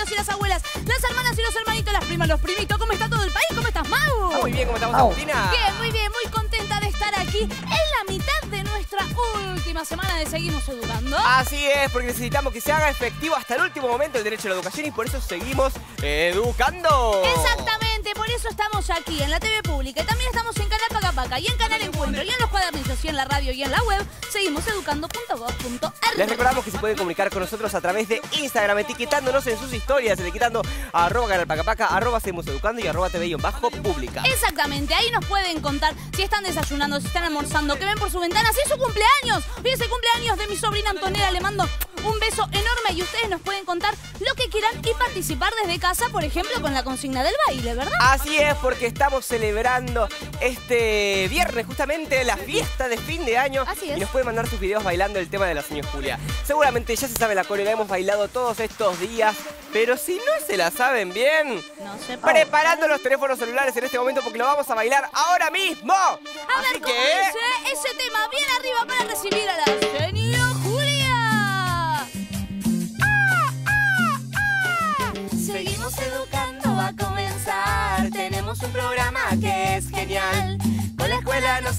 abuelos y las abuelas, las hermanas y los hermanitos, las primas, los primitos. ¿Cómo está todo el país? ¿Cómo estás, Mau? Ah, muy bien, ¿cómo estamos, Agustina? Bien, muy bien, muy contenta de estar aquí en la mitad de nuestra última semana de Seguimos Educando. Así es, porque necesitamos que se haga efectivo hasta el último momento el derecho a la educación y por eso seguimos educando. Exactamente, por eso estamos aquí en la TV pública y también estamos en Canal Pacapaca y en Canal Encuentro y en los cuadernillos y en la radio y en la web seguimos educando.gov.ar. Les recordamos que se pueden comunicar con nosotros a través de Instagram, etiquetándonos en sus historias, etiquetando a arroba Canal Pacapaca, arroba Seguimos Educando y arroba TV bajo pública. Exactamente, ahí nos pueden contar si están desayunando, si están almorzando, que ven por su ventana, si es su cumpleaños. Hoy es el cumpleaños de mi sobrina Antonella, le mando un beso enorme y ustedes nos pueden contar lo que quieran y participar desde casa, por ejemplo, con la consigna del baile, ¿verdad? Así es, porque estamos celebrando este viernes justamente la fiesta de fin de año. Así es. Y nos pueden mandar sus videos bailando el tema de la señora Julia. Seguramente ya se sabe la coreo, la hemos bailado todos estos días, pero si no se la saben bien, No sé. preparando los teléfonos celulares en este momento porque lo vamos a bailar ahora mismo. A Así ver cómo que... dice ese tema bien arriba para recibir a la señora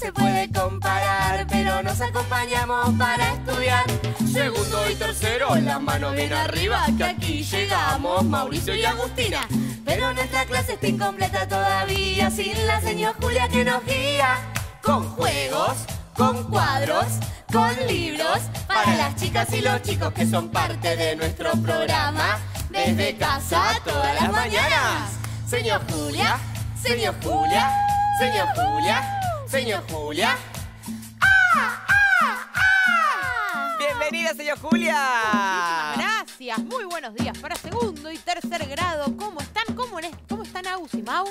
se puede comparar, pero nos acompañamos para estudiar. Segundo y tercero, la mano bien arriba, que aquí llegamos Mauricio y Agustina. Pero nuestra clase está incompleta todavía, sin la señora Julia que nos guía. Con juegos, con cuadros, con libros, para las chicas y los chicos que son parte de nuestro programa. Desde casa todas las mañanas. Señor Julia, señor Julia, señor Julia, señor Julia. Bienvenida, señor Julia. Gracias, muy buenos días para segundo y tercer grado. ¿Cómo están? ¿Cómo, en es- cómo están Agus y Mau?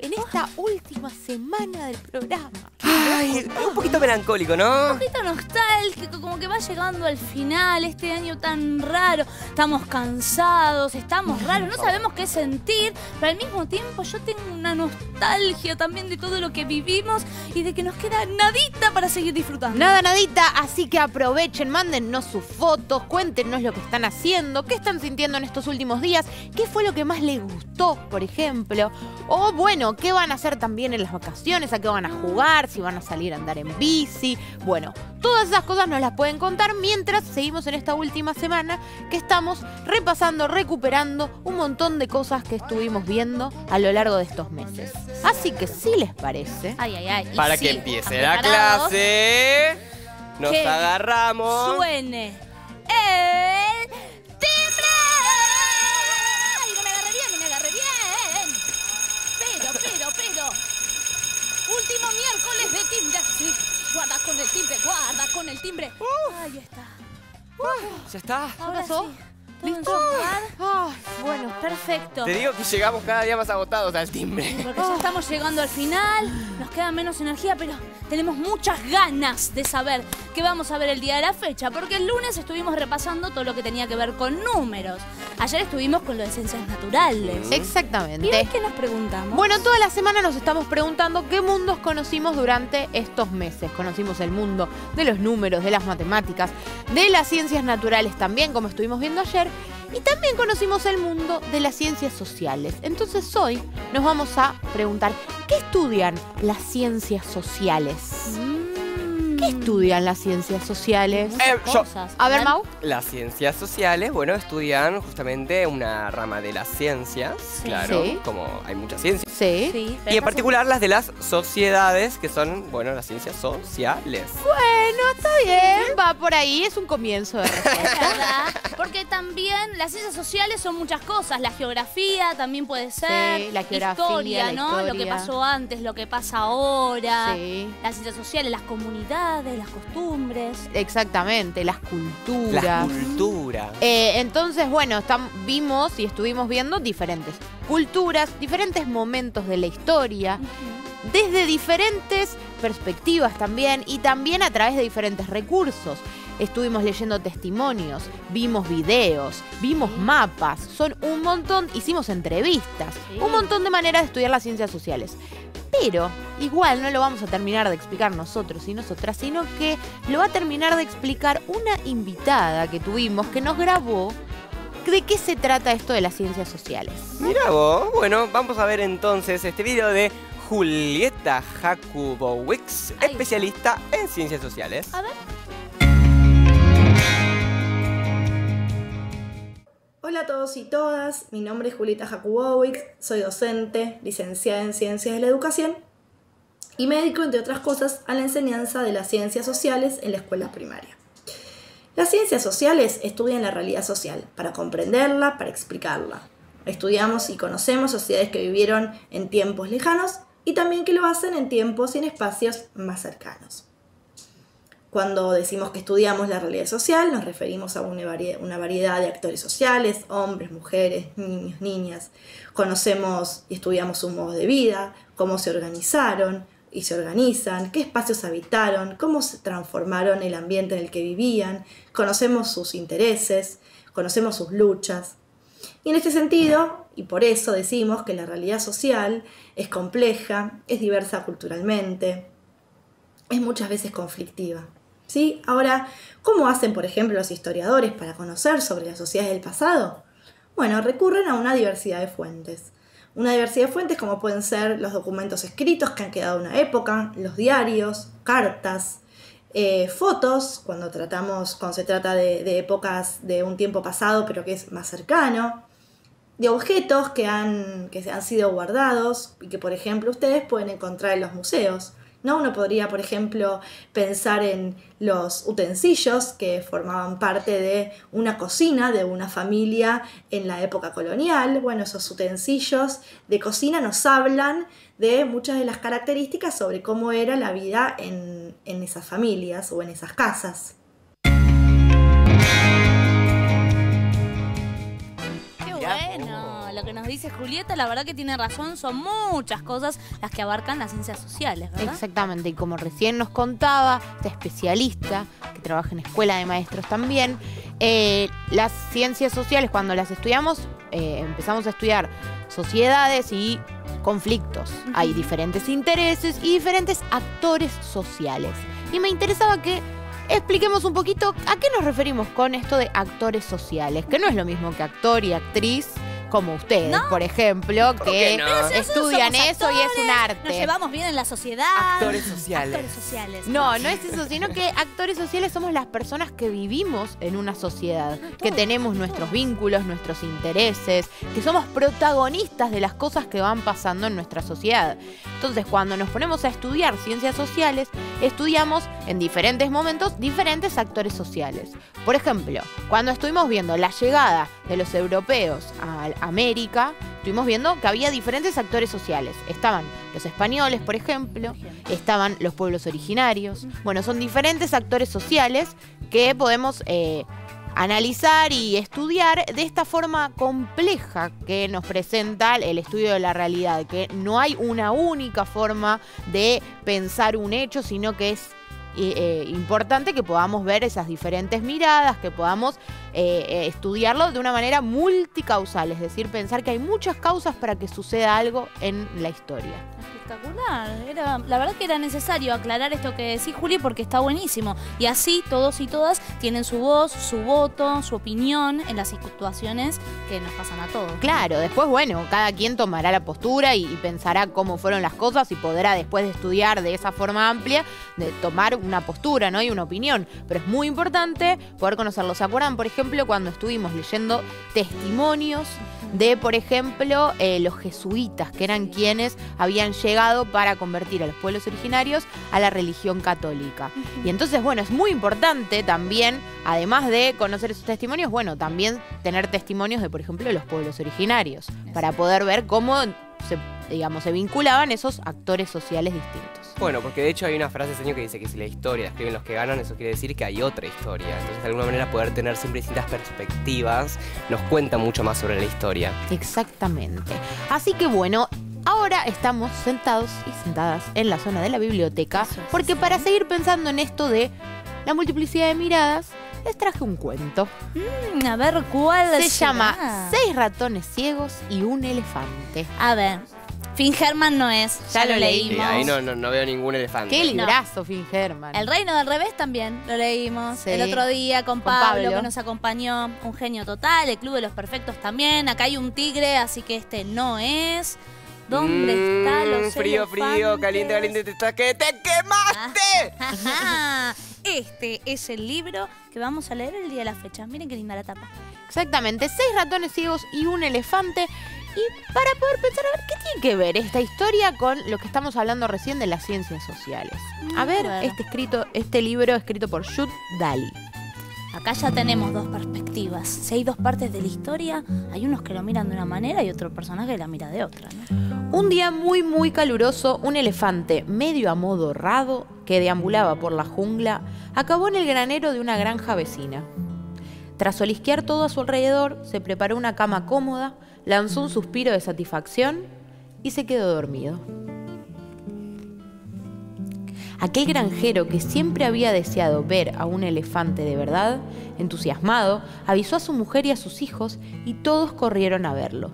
En esta última semana del programa. Ay, un poquito melancólico, ¿no? Un poquito nostálgico, como que va llegando al final, este año tan raro. Estamos cansados, estamos raros, no sabemos qué sentir, pero al mismo tiempo yo tengo una nostalgia también de todo lo que vivimos y de que nos queda nadita para seguir disfrutando. Nada, nadita, así que aprovechen, mándennos sus fotos, cuéntenos lo que están haciendo, qué están sintiendo en estos últimos días, qué fue lo que más les gustó, por ejemplo. O bueno, qué van a hacer también en las vacaciones, a qué van a jugar, si van a salir a andar en bici. Bueno, todas esas cosas nos las pueden contar mientras seguimos en esta última semana que estamos repasando, recuperando un montón de cosas que estuvimos viendo a lo largo de estos meses. Así que si les parece, Ay, ay, ay. y Para sí, que empiece ¿están la clase, nos agarramos. Suene el timbre. Ahí está. ¿Ya está? Ahora pasó? sí. ¿Todo en su lugar? Ay, bueno, Perfecto. Te digo que llegamos cada día más agotados al timbre. Porque ya estamos llegando al final, nos queda menos energía, pero tenemos muchas ganas de saber qué vamos a ver el día de la fecha, porque el lunes estuvimos repasando todo lo que tenía que ver con números. Ayer estuvimos con lo de ciencias naturales. ¿Y exactamente. hoy qué nos preguntamos? Bueno, toda la semana nos estamos preguntando qué mundos conocimos durante estos meses. Conocimos el mundo de los números, de las matemáticas, de las ciencias naturales también, como estuvimos viendo ayer, y también conocimos el mundo de las ciencias sociales. Entonces hoy nos vamos a preguntar, ¿qué estudian las ciencias sociales? ¿Qué estudian las ciencias sociales? Eh, yo-. A ver, Mau. Las ciencias sociales, bueno, estudian justamente una rama de las ciencias, Sí. claro, Sí. como hay muchas ciencias. Sí. Sí, pero Y en estás- particular las de las sociedades, que son, bueno, las ciencias sociales. Bueno, está bien. Va por ahí, es un comienzo de Es respuesta. verdad, porque también las ciencias sociales son muchas cosas. La geografía también puede ser. Sí, la geografía, historia, la ¿no? Lo que historia. pasó antes, lo que pasa ahora. Sí. Las ciencias sociales, las comunidades, las costumbres. Exactamente, las La culturas. cultura. Eh, entonces, bueno, vimos y estuvimos viendo diferentes culturas, diferentes momentos de la historia, desde diferentes perspectivas también y también a través de diferentes recursos. Estuvimos leyendo testimonios, vimos videos, vimos mapas, son un montón, hicimos entrevistas, Sí. un montón de maneras de estudiar las ciencias sociales. Pero igual no lo vamos a terminar de explicar nosotros y nosotras, sino que lo va a terminar de explicar una invitada que tuvimos que nos grabó ¿De qué se trata esto de las ciencias sociales? Mira vos, bueno, vamos a ver entonces este video de Julieta Jakubowicz, especialista en ciencias sociales. A ver. Hola a todos y todas, mi nombre es Julieta Jakubowicz, soy docente, licenciada en Ciencias de la Educación y me entre otras cosas, a la enseñanza de las ciencias sociales en la escuela primaria. Las ciencias sociales estudian la realidad social, para comprenderla, para explicarla. Estudiamos y conocemos sociedades que vivieron en tiempos lejanos y también que lo hacen en tiempos y en espacios más cercanos. Cuando decimos que estudiamos la realidad social, nos referimos a una vari- una variedad de actores sociales, hombres, mujeres, niños, niñas. Conocemos y estudiamos su modo de vida, cómo se organizaron y se organizan, qué espacios habitaron, cómo se transformaron el ambiente en el que vivían, conocemos sus intereses, conocemos sus luchas. Y en este sentido, y por eso decimos que la realidad social es compleja, es diversa culturalmente, es muchas veces conflictiva. ¿sí? Ahora, ¿cómo hacen, por ejemplo, los historiadores para conocer sobre las sociedades del pasado? Bueno, recurren a una diversidad de fuentes. Una diversidad de fuentes como pueden ser los documentos escritos que han quedado en una época, los diarios, cartas, eh, fotos, cuando tratamos, cuando se trata de, épocas de un tiempo pasado, pero que es más cercano, de objetos que han, que han sido guardados y que, por ejemplo, ustedes pueden encontrar en los museos. ¿No? Uno podría, por ejemplo, pensar en los utensilios que formaban parte de una cocina de una familia en la época colonial. Bueno, esos utensilios de cocina nos hablan de muchas de las características sobre cómo era la vida en, en esas familias o en esas casas. Lo que nos dice Julieta, la verdad que tiene razón, son muchas cosas las que abarcan las ciencias sociales, ¿verdad? Exactamente, y como recién nos contaba, esta especialista que trabaja en escuela de maestros también, eh, las ciencias sociales, cuando las estudiamos, eh, empezamos a estudiar sociedades y conflictos. Hay diferentes intereses y diferentes actores sociales. Y me interesaba que expliquemos un poquito a qué nos referimos con esto de actores sociales, que no es lo mismo que actor y actriz. Como ustedes, por ejemplo, ¿Cómo que, no? Estudian eso y es un Nos arte. llevamos bien en la sociedad. Actores sociales. Actores sociales. No, no es eso, sino que actores sociales somos las personas que vivimos en una sociedad, que tenemos nuestros vínculos, nuestros intereses, que somos protagonistas de las cosas que van pasando en nuestra sociedad. Entonces, cuando nos ponemos a estudiar ciencias sociales, estudiamos en diferentes momentos diferentes actores sociales. Por ejemplo, cuando estuvimos viendo la llegada de los europeos a América, estuvimos viendo que había diferentes actores sociales. Estaban los españoles, por ejemplo, estaban los pueblos originarios. Bueno, son diferentes actores sociales que podemos eh, analizar y estudiar de esta forma compleja que nos presenta el estudio de la realidad, que no hay una única forma de pensar un hecho, sino que es eh, importante que podamos ver esas diferentes miradas, que podamos eh, eh, estudiarlo de una manera multicausal, es decir, pensar que hay muchas causas para que suceda algo en la historia. Espectacular. Era, la verdad que era necesario aclarar esto que decís, Juli, porque está buenísimo. Y así todos y todas tienen su voz, su voto, su opinión en las situaciones que nos pasan a todos. Claro, después, bueno, cada quien tomará la postura y, y pensará cómo fueron las cosas y podrá, después de estudiar de esa forma amplia, de tomar una postura, ¿no? Y una opinión. Pero es muy importante poder conocerlo. ¿Se acuerdan, por ejemplo, cuando estuvimos leyendo testimonios de, por ejemplo, eh, los jesuitas, que eran quienes habían llegado para convertir a los pueblos originarios a la religión católica? Y entonces, bueno, es muy importante también, además de conocer esos testimonios, bueno, también tener testimonios de, por ejemplo, los pueblos originarios, para poder ver cómo se, digamos, se vinculaban esos actores sociales distintos. Bueno, porque de hecho hay una frase señor que dice que si la historia la escriben los que ganan, eso quiere decir que hay otra historia. Entonces, de alguna manera, poder tener siempre distintas perspectivas nos cuenta mucho más sobre la historia. Exactamente. Así que bueno, ahora estamos sentados y sentadas en la zona de la biblioteca, porque para seguir pensando en esto de la multiplicidad de miradas, les traje un cuento. Mm, a ver cuál Se será? llama Seis ratones ciegos y un elefante. A ver, Fingerman no es, ya, Ya lo leímos. ahí no, no, no veo ningún elefante. Qué librazo, Finn Herman. El Reino del Revés también lo leímos Sí. el otro día con, Con Pablo, Pablo. que nos acompañó. Un genio total, el Club de los Perfectos también. Acá hay un tigre, así que este no es. ¿Dónde Mm, están los Frío, frío, elefantes? caliente, caliente, te, está- que te quemaste. Ajá. Este es el libro que vamos a leer el día de la fecha. Miren qué linda la tapa. Exactamente, seis ratones ciegos y un elefante. Y para poder pensar, a ver, ¿qué tiene que ver esta historia con lo que estamos hablando recién de las ciencias sociales? A Mm, ver, bueno. este, escrito, este libro escrito por Jude Daly. Acá ya tenemos dos perspectivas. Si hay dos partes de la historia, hay unos que lo miran de una manera y otro personaje que la mira de otra. ¿no? Un día muy muy caluroso, un elefante medio amodorrado que deambulaba por la jungla acabó en el granero de una granja vecina. Tras olisquear todo a su alrededor, se preparó una cama cómoda, lanzó un suspiro de satisfacción y se quedó dormido. Aquel granjero que siempre había deseado ver a un elefante de verdad, entusiasmado, avisó a su mujer y a sus hijos y todos corrieron a verlo.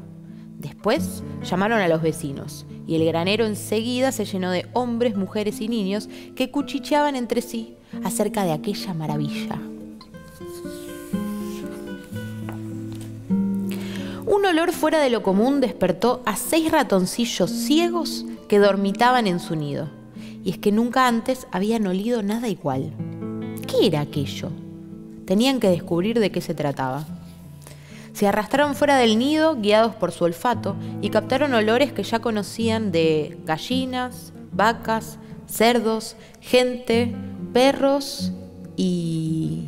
Después llamaron a los vecinos y el granero enseguida se llenó de hombres, mujeres y niños que cuchicheaban entre sí acerca de aquella maravilla. Un olor fuera de lo común despertó a seis ratoncillos ciegos que dormitaban en su nido. Y es que nunca antes habían olido nada igual. ¿Qué era aquello? Tenían que descubrir de qué se trataba. Se arrastraron fuera del nido, guiados por su olfato, y captaron olores que ya conocían de gallinas, vacas, cerdos, gente, perros y...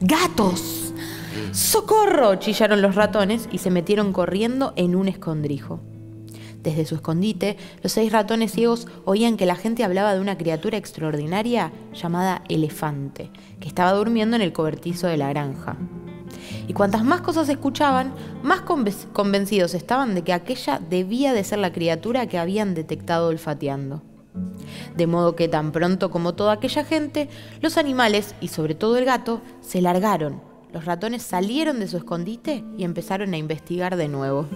¡Gatos! ¡Socorro! chillaron los ratones y se metieron corriendo en un escondrijo. Desde su escondite, los seis ratones ciegos oían que la gente hablaba de una criatura extraordinaria llamada elefante, que estaba durmiendo en el cobertizo de la granja. Y cuantas más cosas escuchaban, más conven- convencidos estaban de que aquella debía de ser la criatura que habían detectado olfateando. De modo que tan pronto como toda aquella gente, los animales, y sobre todo el gato, se largaron. Los ratones salieron de su escondite y empezaron a investigar de nuevo.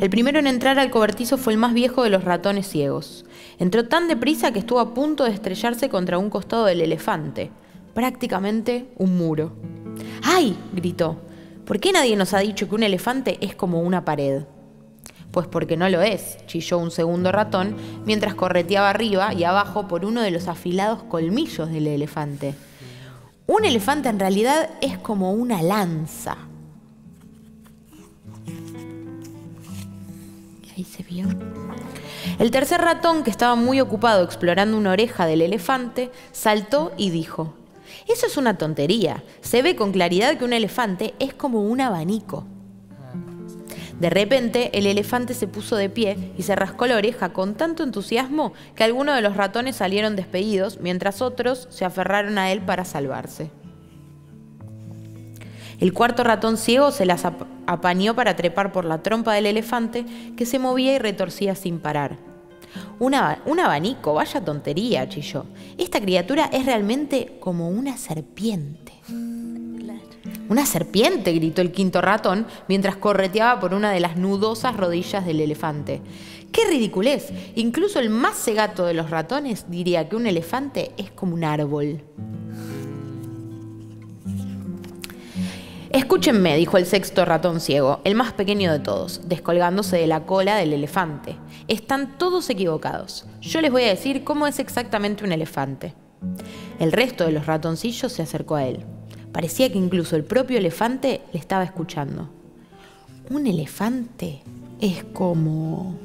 El primero en entrar al cobertizo fue el más viejo de los ratones ciegos. Entró tan deprisa que estuvo a punto de estrellarse contra un costado del elefante, prácticamente un muro. ¡Ay! gritó. ¿Por qué nadie nos ha dicho que un elefante es como una pared? Pues porque no lo es, chilló un segundo ratón mientras correteaba arriba y abajo por uno de los afilados colmillos del elefante. Un elefante en realidad es como una lanza. Ahí se vio. El tercer ratón, que estaba muy ocupado explorando una oreja del elefante, saltó y dijo, Eso es una tontería. Se ve con claridad que un elefante es como un abanico. De repente, el elefante se puso de pie y se rascó la oreja con tanto entusiasmo que algunos de los ratones salieron despedidos, mientras otros se aferraron a él para salvarse. El cuarto ratón ciego se las ap- apañó para trepar por la trompa del elefante, que se movía y retorcía sin parar. Un abanico, vaya tontería, chilló. Esta criatura es realmente como una serpiente. Una serpiente, gritó el quinto ratón mientras correteaba por una de las nudosas rodillas del elefante. ¡Qué ridiculez! Incluso el más cegato de los ratones diría que un elefante es como un árbol. Escúchenme, dijo el sexto ratón ciego, el más pequeño de todos, descolgándose de la cola del elefante. Están todos equivocados. Yo les voy a decir cómo es exactamente un elefante. El resto de los ratoncillos se acercó a él. Parecía que incluso el propio elefante le estaba escuchando. Un elefante es como...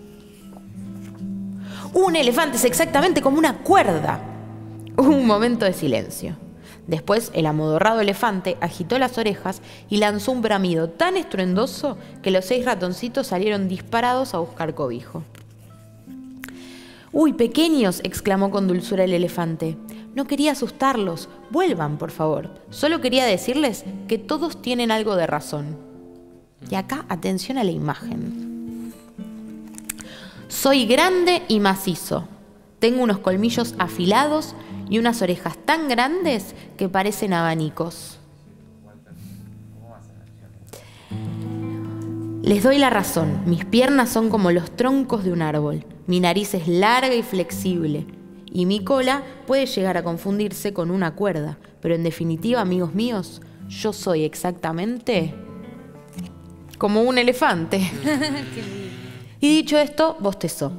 Un elefante es exactamente como una cuerda. Un momento de silencio. Después el amodorrado elefante agitó las orejas y lanzó un bramido tan estruendoso que los seis ratoncitos salieron disparados a buscar cobijo. Uy, pequeños, exclamó con dulzura el elefante. No quería asustarlos. Vuelvan, por favor. Solo quería decirles que todos tienen algo de razón. Y acá, atención a la imagen. Soy grande y macizo. Tengo unos colmillos afilados y unas orejas tan grandes que parecen abanicos. Les doy la razón, mis piernas son como los troncos de un árbol, mi nariz es larga y flexible, y mi cola puede llegar a confundirse con una cuerda, pero en definitiva, amigos míos, yo soy exactamente como un elefante. y dicho esto, bostezó.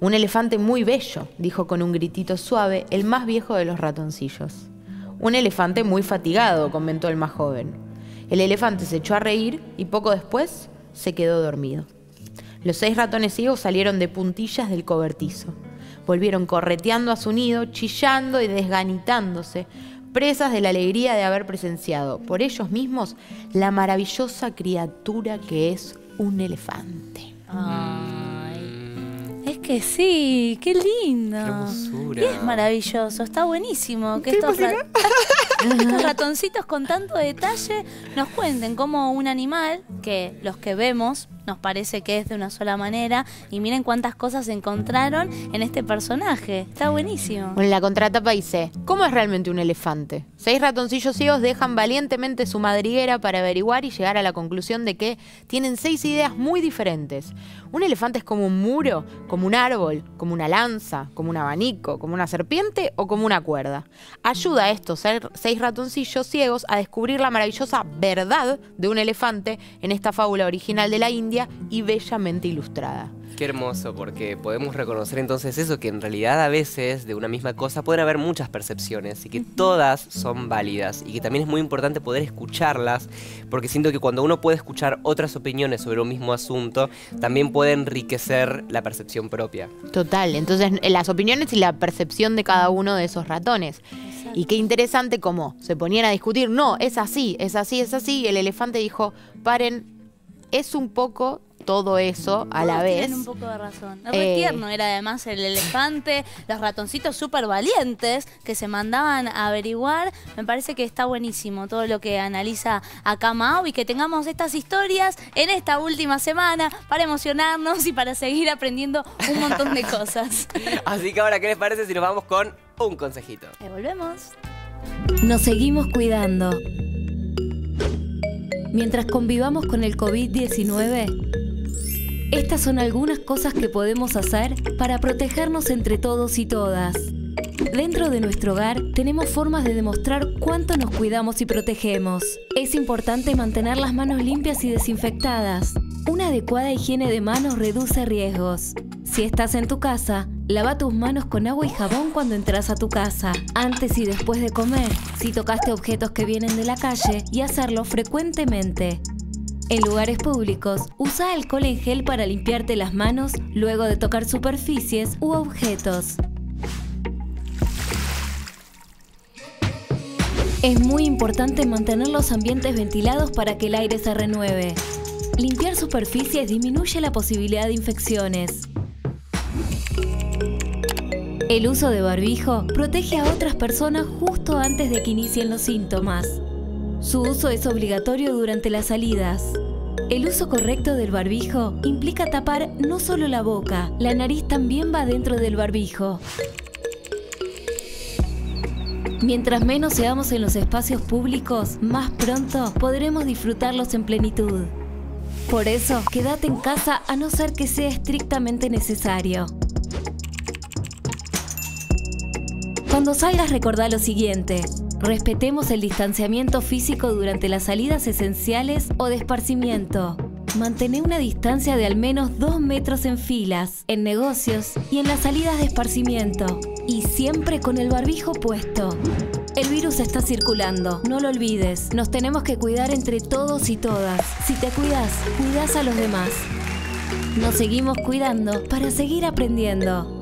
Un elefante muy bello, dijo con un gritito suave el más viejo de los ratoncillos. Un elefante muy fatigado, comentó el más joven. El elefante se echó a reír y poco después se quedó dormido. Los seis ratones ciegos salieron de puntillas del cobertizo. Volvieron correteando a su nido, chillando y desganitándose, presas de la alegría de haber presenciado por ellos mismos la maravillosa criatura que es un elefante. Ay. Es que sí, qué lindo. Qué hermosura. Y es maravilloso, está buenísimo que estos, ra- estos ratoncitos con tanto detalle nos cuenten cómo un animal, que los que vemos nos parece que es de una sola manera, y miren cuántas cosas encontraron en este personaje. Está buenísimo. Bueno, la contratapa dice, ¿cómo es realmente un elefante? Seis ratoncillos ciegos dejan valientemente su madriguera para averiguar y llegar a la conclusión de que tienen seis ideas muy diferentes. Un elefante es como un muro, como un árbol, como una lanza, como un abanico, como una serpiente o como una cuerda. Ayuda a estos seis ratoncillos ciegos a descubrir la maravillosa verdad de un elefante en esta fábula original de la India y bellamente ilustrada. Qué hermoso, porque podemos reconocer entonces eso, que en realidad a veces de una misma cosa pueden haber muchas percepciones y que todas son válidas y que también es muy importante poder escucharlas, porque siento que cuando uno puede escuchar otras opiniones sobre un mismo asunto, también puede enriquecer la percepción propia. Total, entonces eh, las opiniones y la percepción de cada uno de esos ratones. Y qué interesante cómo se ponían a discutir, no, es así, es así, es así, y el elefante dijo, paren, es un poco todo eso a la vez. Tienen un poco de razón. Re Eh, tierno era además el elefante, los ratoncitos súper valientes que se mandaban a averiguar. Me parece que está buenísimo todo lo que analiza acá Mao y que tengamos estas historias en esta última semana para emocionarnos y para seguir aprendiendo un montón de cosas. Así que ahora, ¿qué les parece si nos vamos con un consejito? Eh, volvemos. Nos seguimos cuidando. Mientras convivamos con el COVID-19, estas son algunas cosas que podemos hacer para protegernos entre todos y todas. Dentro de nuestro hogar tenemos formas de demostrar cuánto nos cuidamos y protegemos. Es importante mantener las manos limpias y desinfectadas. Una adecuada higiene de manos reduce riesgos. Si estás en tu casa, lava tus manos con agua y jabón cuando entras a tu casa, antes y después de comer, si tocaste objetos que vienen de la calle y hacerlo frecuentemente. En lugares públicos, usa alcohol en gel para limpiarte las manos luego de tocar superficies u objetos. Es muy importante mantener los ambientes ventilados para que el aire se renueve. Limpiar superficies disminuye la posibilidad de infecciones. El uso de barbijo protege a otras personas justo antes de que inicien los síntomas. Su uso es obligatorio durante las salidas. El uso correcto del barbijo implica tapar no solo la boca, la nariz también va dentro del barbijo. Mientras menos seamos en los espacios públicos, más pronto podremos disfrutarlos en plenitud. Por eso, quédate en casa a no ser que sea estrictamente necesario. Cuando salgas recordá lo siguiente. Respetemos el distanciamiento físico durante las salidas esenciales o de esparcimiento. Mantén una distancia de al menos 2 metros en filas, en negocios y en las salidas de esparcimiento. Y siempre con el barbijo puesto. El virus está circulando, no lo olvides. Nos tenemos que cuidar entre todos y todas. Si te cuidas, cuidas a los demás. Nos seguimos cuidando para seguir aprendiendo.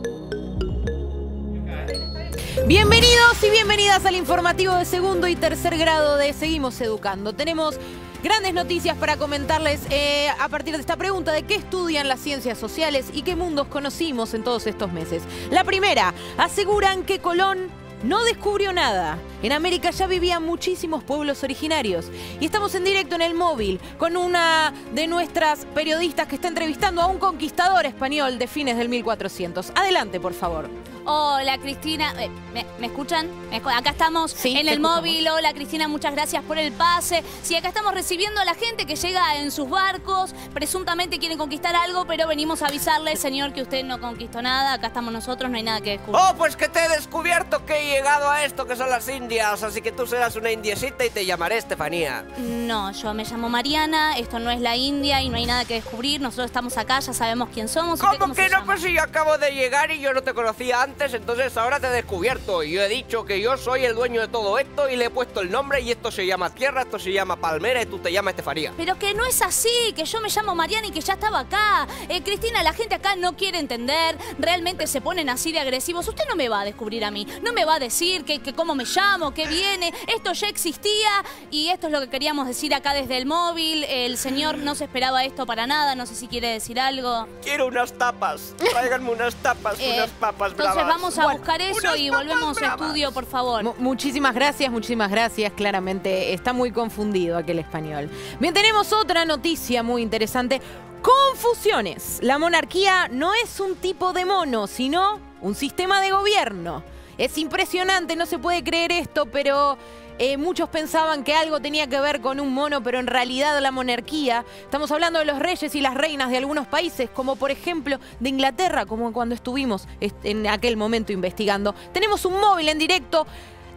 Bienvenidos y bienvenidas al informativo de segundo y tercer grado de Seguimos Educando. Tenemos grandes noticias para comentarles eh, a partir de esta pregunta de qué estudian las ciencias sociales y qué mundos conocimos en todos estos meses. La primera, aseguran que Colón no descubrió nada. En América ya vivían muchísimos pueblos originarios. Y estamos en directo en el móvil con una de nuestras periodistas que está entrevistando a un conquistador español de fines del 1400. Adelante, por favor. Hola, Cristina. Eh, ¿me, me escuchan? ¿Me escu- acá estamos Sí, en el móvil. Hola, Cristina, muchas gracias por el pase. Sí, acá estamos recibiendo a la gente que llega en sus barcos. Presuntamente quieren conquistar algo, pero venimos a avisarle, señor, que usted no conquistó nada. Acá estamos nosotros, no hay nada que descubrir. Oh, pues que te he descubierto que he llegado a esto que son las Indias, así que tú serás una indiesita y te llamaré Estefanía. No, yo me llamo Mariana, esto no es la India y no hay nada que descubrir. Nosotros estamos acá, ya sabemos quién somos. ¿Usted ¿Cómo que no? llama? Pues si yo acabo de llegar y yo no te conocía antes, entonces ahora te he descubierto. Y yo he dicho que yo soy el dueño de todo esto y le he puesto el nombre y esto se llama tierra, esto se llama palmera y tú te llamas Estefanía. Pero que no es así, que yo me llamo Mariana y que ya estaba acá. Eh, Cristina, la gente acá no quiere entender, realmente se ponen así de agresivos. Usted no me va a descubrir a mí, no me va a decir que, que cómo me llamo, qué viene. Esto ya existía y esto es lo que queríamos decir acá desde el móvil. El señor no se esperaba esto para nada, no sé si quiere decir algo. Quiero unas tapas. Tráiganme unas tapas, Eh, unas papas entonces vamos a buscar eso y volvemos a estudio, por favor. Mu- muchísimas gracias, muchísimas gracias. Claramente está muy confundido aquel español. Bien, tenemos otra noticia muy interesante. Confusiones. La monarquía no es un tipo de mono, sino un sistema de gobierno. Es impresionante, no se puede creer esto, pero eh, muchos pensaban que algo tenía que ver con un mono, pero en realidad la monarquía, estamos hablando de los reyes y las reinas de algunos países, como por ejemplo de Inglaterra, como cuando estuvimos est- en aquel momento investigando. Tenemos un móvil en directo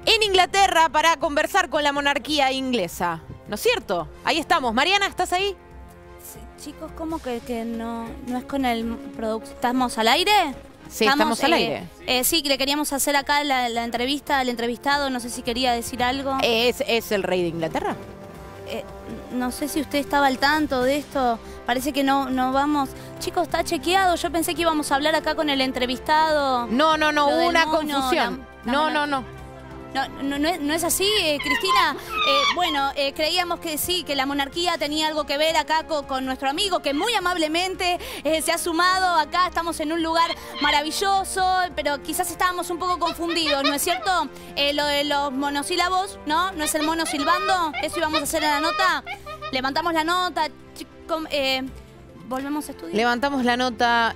en Inglaterra para conversar con la monarquía inglesa. ¿No es cierto? Ahí estamos. Mariana, ¿estás ahí? Sí, Chicos, ¿cómo que, que no, no es con el producto? ¿Estamos al aire? Sí, estamos al eh, aire. eh, sí, le queríamos hacer acá la, la entrevista al entrevistado. No sé si quería decir algo. ¿Es, es el rey de Inglaterra? Eh, no sé si usted estaba al tanto de esto. Parece que no, no vamos. Chicos, está chequeado. Yo pensé que íbamos a hablar acá con el entrevistado. No, no, no, hubo una mono, confusión. la- la No, no, no. No, no, no es, así, eh, Cristina. Eh, bueno, eh, creíamos que sí, que la monarquía tenía algo que ver acá co- con, nuestro amigo, que muy amablemente eh, se ha sumado acá. Estamos en un lugar maravilloso, pero quizás estábamos un poco confundidos, ¿no es cierto? Eh, lo de los monosílabos, ¿no? ¿No es el mono silbando? Eso íbamos a hacer en la nota. Levantamos la nota. Volvemos a estudiar. Levantamos la nota.